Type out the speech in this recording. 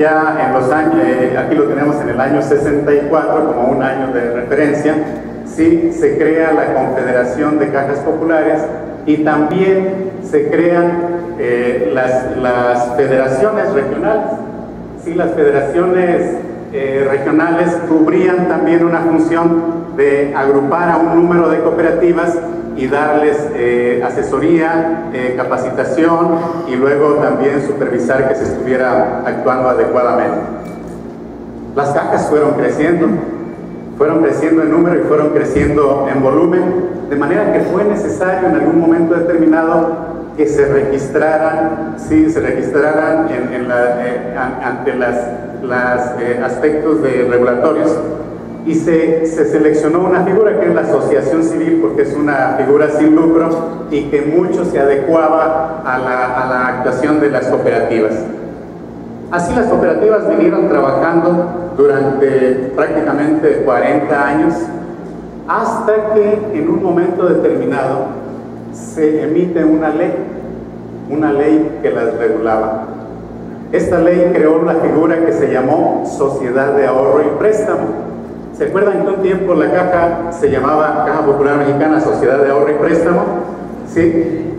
ya en los años, eh, aquí lo tenemos en el año 64 como un año de referencia, sí se crea la Confederación de Cajas Populares y también se crean eh, las, federaciones regionales. Sí, las federaciones eh, regionales cubrían también una función de agrupar a un número de cooperativas y darles eh, asesoría, eh, capacitación y luego también supervisar que se estuviera actuando adecuadamente. Las cajas fueron creciendo, fueron creciendo en número y fueron creciendo en volumen, de manera que fue necesario en algún momento determinado que se registraran, sí, se registraran eh, ante los las, aspectos de regulatorios y se, se, seleccionó una figura que es la asociación civil porque es una figura sin lucro y que mucho se adecuaba a la, a la actuación de las cooperativas. Así las cooperativas vinieron trabajando durante prácticamente 40 años hasta que en un momento determinado se emite una ley, una ley que las regulaba. Esta ley creó la figura que se llamó Sociedad de Ahorro y Préstamo ¿Se acuerdan que un tiempo la caja se llamaba Caja Popular Mexicana Sociedad de Ahorro y Préstamo? Sí.